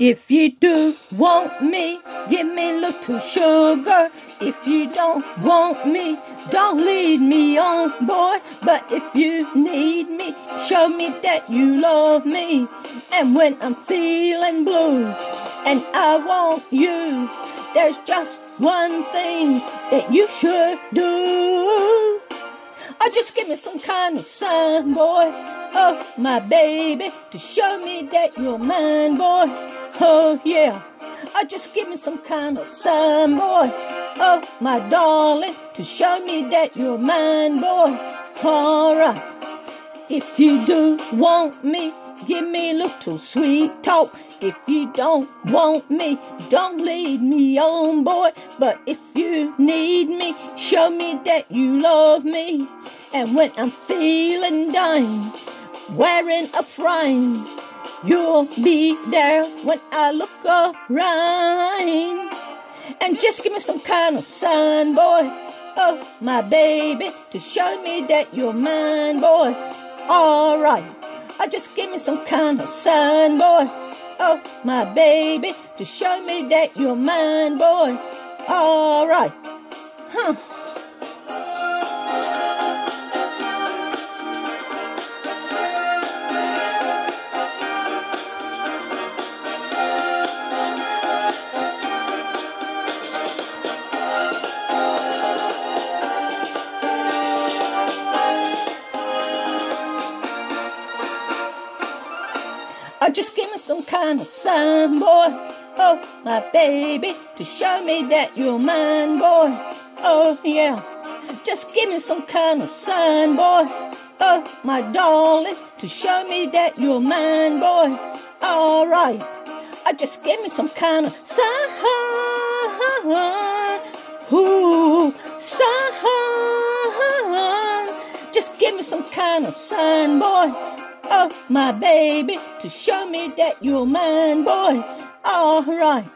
If you do want me, give me a little sugar. If you don't want me, don't lead me on, boy. But if you need me, show me that you love me. And when I'm feeling blue and I want you, there's just one thing that you should do. Just give me some kind of sign, boy. Oh, my baby, to show me that you're mine, boy. Oh, yeah. Oh, just give me some kind of sign, boy. Oh, my darling, to show me that you're mine, boy. Alright. If you do want me, give me a little sweet talk. If you don't want me, don't lead me on, boy. But if you need me, show me that you love me. And when I'm feeling down, wearing a frown, you'll be there when I look around. And just give me some kind of sign, boy. Oh, my baby, to show me that you're mine, boy. Alright. Oh, uh, just give me some kind of sign, boy. Oh, my baby, to show me that you're mine, boy. Alright. Huh. Oh, just give me some kind of sign, boy. Oh, my baby, to show me that you're mine, boy. Oh, yeah. Just give me some kind of sign, boy. Oh, my darling, to show me that you're mine, boy. Alright. Oh, just give me some kind of sign. Ooh, sign. Just give me some kind of sign, boy. Oh, my baby, to show me that you're mine, boy. All right.